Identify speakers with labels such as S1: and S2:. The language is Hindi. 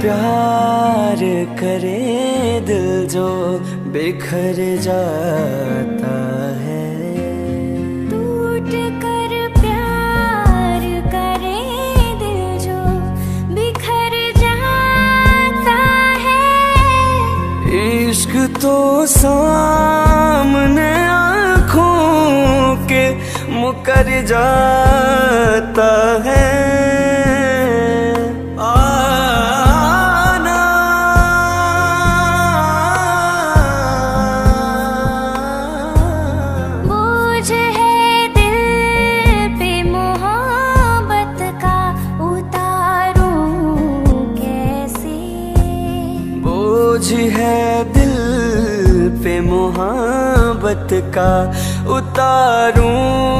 S1: प्यार करे दिल जो बिखर जाता है।
S2: टूट कर प्यार करे दिल जो बिखर जाता है।
S1: इश्क तो सामने आँखों के मुकर जाता बोझ है दिल पे मोहब्बत का उतारूं।